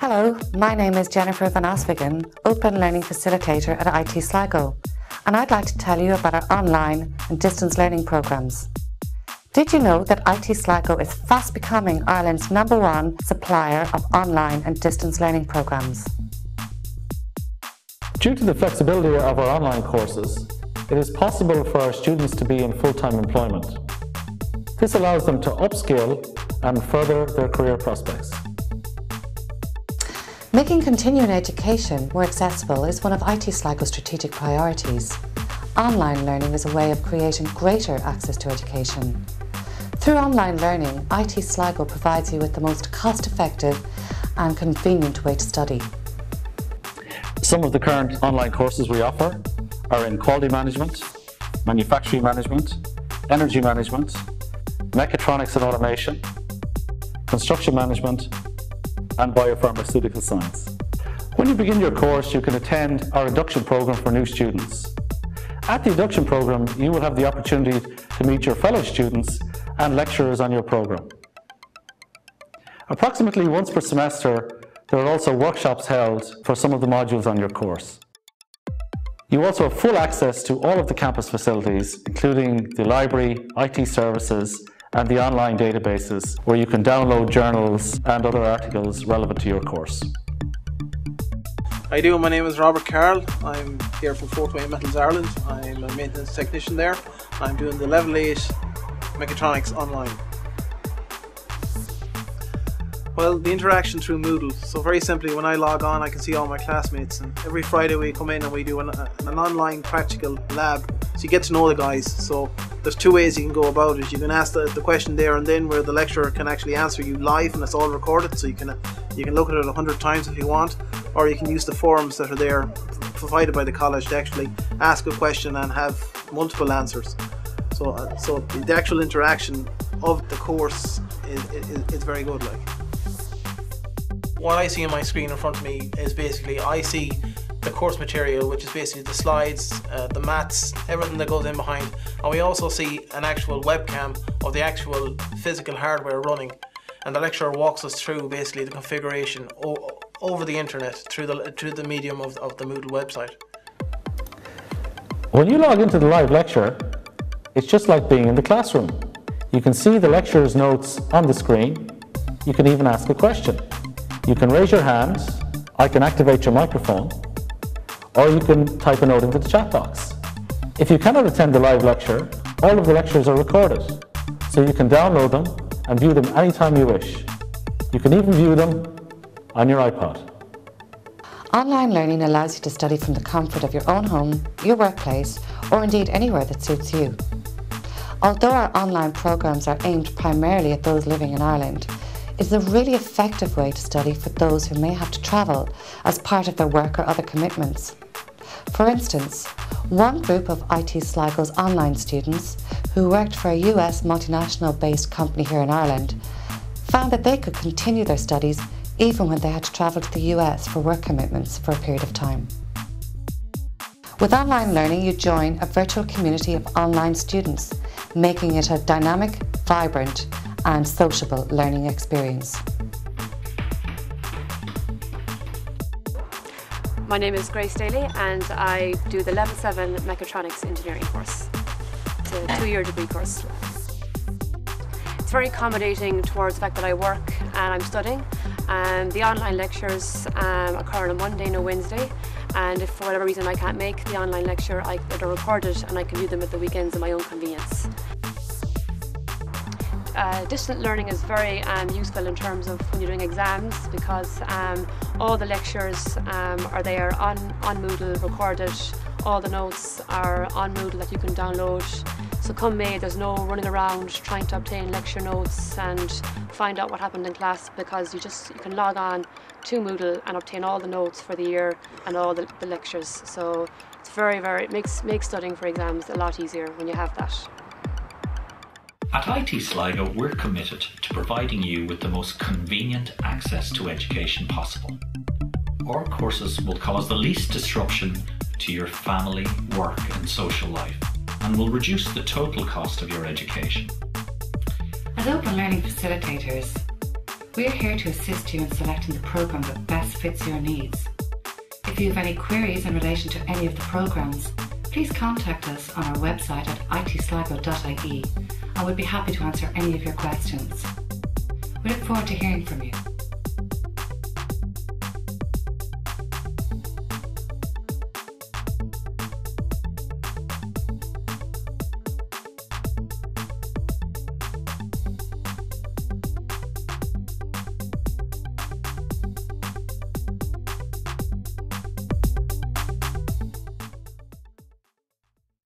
Hello, my name is Jennifer Van Oswegen, Open Learning Facilitator at IT Sligo, and I'd like to tell you about our online and distance learning programs. Did you know that IT Sligo is fast becoming Ireland's number one supplier of online and distance learning programs? Due to the flexibility of our online courses, it is possible for our students to be in full-time employment. This allows them to upskill and further their career prospects. Making continuing education more accessible is one of IT Sligo's strategic priorities. Online learning is a way of creating greater access to education. Through online learning, IT Sligo provides you with the most cost-effective and convenient way to study. Some of the current online courses we offer are in quality management, manufacturing management, energy management, mechatronics and automation, construction management and biopharmaceutical science. When you begin your course, you can attend our induction program for new students. At the induction program, you will have the opportunity to meet your fellow students and lecturers on your program. Approximately once per semester, there are also workshops held for some of the modules on your course. You also have full access to all of the campus facilities, including the library, IT services, and the online databases where you can download journals and other articles relevant to your course. Hi do, my name is Robert Carroll. I'm here from Fort Wayne Metals Ireland. I'm a maintenance technician there. I'm doing the level 8 mechatronics online. Well, the interaction through Moodle. So very simply, when I log on, I can see all my classmates, and every Friday we come in and we do an, an online practical lab. So you get to know the guys. So there's two ways you can go about it. You can ask the, the question there and then, where the lecturer can actually answer you live, and it's all recorded, so you can you can look at it a hundred times if you want, or you can use the forums that are there provided by the college to actually ask a question and have multiple answers. So, uh, so the actual interaction of the course is, is, is very good. Like what I see on my screen in front of me is basically I see the course material, which is basically the slides, uh, the mats, everything that goes in behind. And we also see an actual webcam of the actual physical hardware running. And the lecturer walks us through basically the configuration over the internet through the, through the medium of, of the Moodle website. When you log into the live lecture, it's just like being in the classroom. You can see the lecturer's notes on the screen. You can even ask a question. You can raise your hand, I can activate your microphone, or you can type a note into the chat box. If you cannot attend the live lecture, all of the lectures are recorded, so you can download them and view them anytime you wish. You can even view them on your iPod. Online learning allows you to study from the comfort of your own home, your workplace, or indeed anywhere that suits you. Although our online programs are aimed primarily at those living in Ireland, it's a really effective way to study for those who may have to travel as part of their work or other commitments. For instance, one group of IT Sligo's online students who worked for a US multinational based company here in Ireland found that they could continue their studies even when they had to travel to the US for work commitments for a period of time. With online learning, you join a virtual community of online students, making it a dynamic, vibrant, and sociable learning experience. My name is Grace Daly and I do the Level 7 Mechatronics Engineering course. It's a two-year degree course. It's very accommodating towards the fact that I work and I'm studying and the online lectures um, occur on a Monday and a Wednesday and if for whatever reason I can't make the online lecture, I, they're recorded and I can view them at the weekends at my own convenience. Uh, distant learning is very um, useful in terms of when you're doing exams because um, all the lectures um, are there on, on Moodle recorded, all the notes are on Moodle that you can download. So come May there's no running around trying to obtain lecture notes and find out what happened in class because you just you can log on to Moodle and obtain all the notes for the year and all the, the lectures. So it's very, very, it makes, makes studying for exams a lot easier when you have that. At IT Sligo, we're committed to providing you with the most convenient access to education possible. Our courses will cause the least disruption to your family, work, and social life, and will reduce the total cost of your education. As open learning facilitators, we're here to assist you in selecting the programme that best fits your needs. If you have any queries in relation to any of the programmes, please contact us on our website at itsligo.ie I would be happy to answer any of your questions. We look forward to hearing from you.